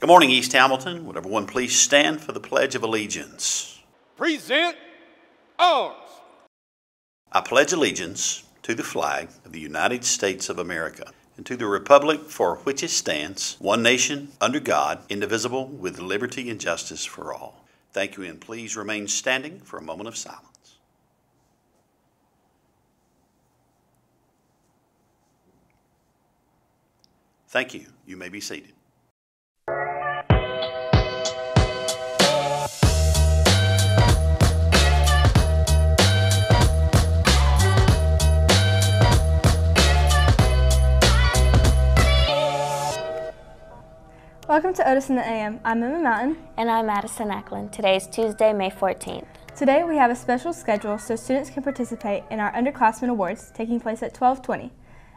Good morning, East Hamilton. Would everyone please stand for the Pledge of Allegiance? Present arms. I pledge allegiance to the flag of the United States of America and to the republic for which it stands, one nation, under God, indivisible, with liberty and justice for all. Thank you, and please remain standing for a moment of silence. Thank you. You may be seated. Welcome to Otis in the AM. I'm Emma Mountain. And I'm Madison Eklund. Today is Tuesday, May 14th. Today we have a special schedule so students can participate in our underclassmen awards taking place at 1220.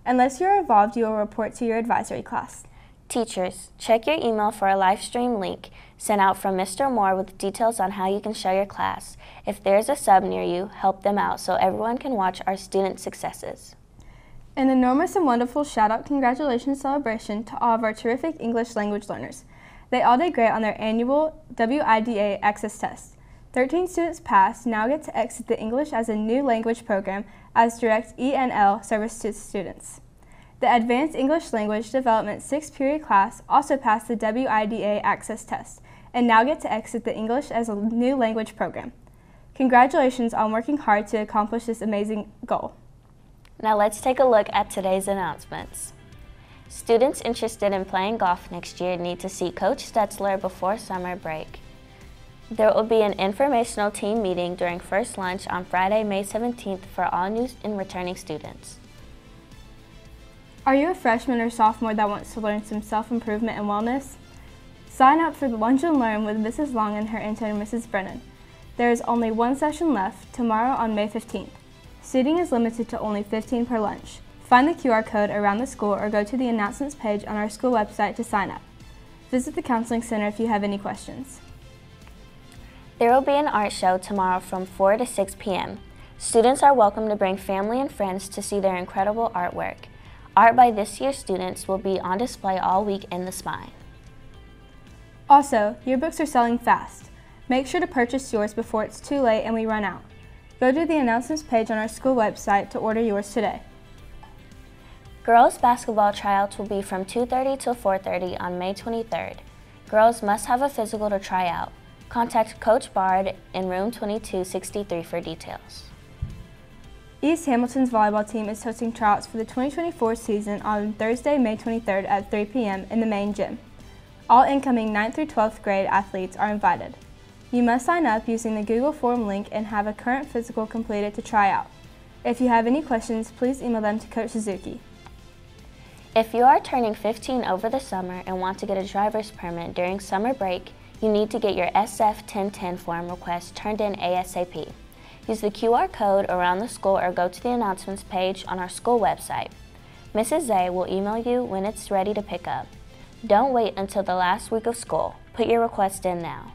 Unless you are involved, you will report to your advisory class. Teachers, check your email for a live stream link sent out from Mr. Moore with details on how you can show your class. If there's a sub near you, help them out so everyone can watch our student successes. An enormous and wonderful shout out congratulations celebration to all of our terrific English language learners. They all did great on their annual WIDA Access Test. 13 students passed, now get to exit the English as a new language program as direct ENL service to students. The Advanced English Language Development 6th period class also passed the WIDA Access Test and now get to exit the English as a new language program. Congratulations on working hard to accomplish this amazing goal. Now let's take a look at today's announcements. Students interested in playing golf next year need to see Coach Stutzler before summer break. There will be an informational team meeting during first lunch on Friday, May 17th for all new and returning students. Are you a freshman or sophomore that wants to learn some self-improvement and wellness? Sign up for the Lunch and Learn with Mrs. Long and her intern, Mrs. Brennan. There is only one session left, tomorrow on May 15th. Seating is limited to only 15 per lunch. Find the QR code around the school or go to the announcements page on our school website to sign up. Visit the Counseling Center if you have any questions. There will be an art show tomorrow from 4 to 6 p.m. Students are welcome to bring family and friends to see their incredible artwork. Art by this year's students will be on display all week in the Spine. Also, yearbooks are selling fast. Make sure to purchase yours before it's too late and we run out. Go to the announcements page on our school website to order yours today. Girls basketball tryouts will be from 2.30 to 4.30 on May 23rd. Girls must have a physical to try out. Contact Coach Bard in room 2263 for details. East Hamilton's volleyball team is hosting tryouts for the 2024 season on Thursday, May 23rd at 3 p.m. in the main gym. All incoming 9th through 12th grade athletes are invited. You must sign up using the Google form link and have a current physical completed to try out. If you have any questions, please email them to Coach Suzuki. If you are turning 15 over the summer and want to get a driver's permit during summer break, you need to get your SF 1010 form request turned in ASAP. Use the QR code around the school or go to the announcements page on our school website. Mrs. Zay will email you when it's ready to pick up. Don't wait until the last week of school. Put your request in now.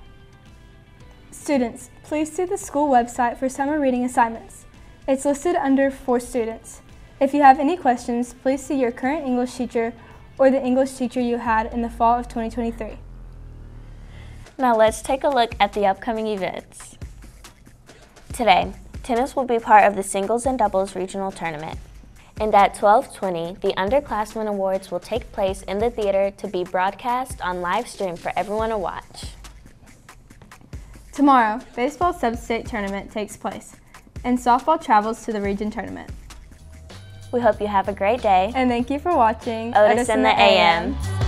Students, please see the school website for summer reading assignments. It's listed under for students. If you have any questions, please see your current English teacher or the English teacher you had in the fall of 2023. Now let's take a look at the upcoming events. Today, tennis will be part of the singles and doubles regional tournament. And at 1220, the Underclassmen Awards will take place in the theater to be broadcast on live stream for everyone to watch. Tomorrow, baseball sub-state tournament takes place, and softball travels to the region tournament. We hope you have a great day. And thank you for watching Otis, Otis in the, the AM. AM.